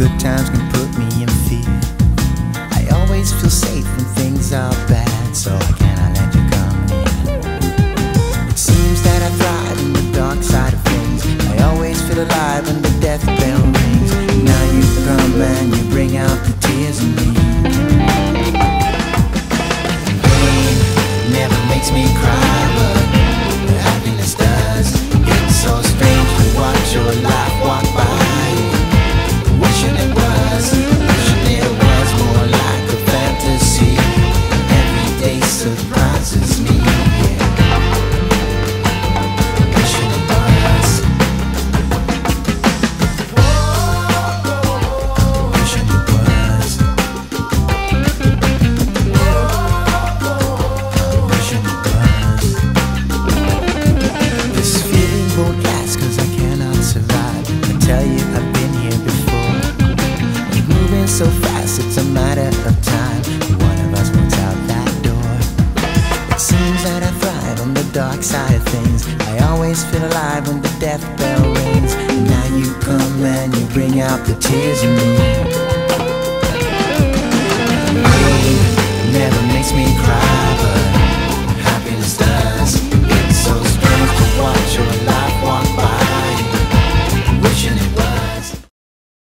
good times can put me in fear. I always feel safe when things are bad, so I cannot let you come near. It seems that I thrive in the dark side of things. I always feel alive when the death bell rings. Now you come and you bring out the tears in me. Pain never makes me cry, tell you, I've been here before. Keep moving so fast, it's a matter of time. One of us walks out that door. It seems that I thrive on the dark side of things. I always feel alive when the death bell rings. And now you come and you bring out the tears in me.